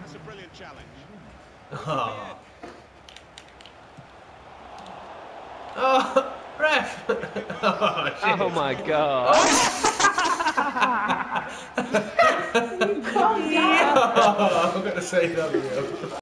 That's a brilliant challenge. Oh. Oh, ref! oh, shit. Oh my god. Oh, I'm going to say W.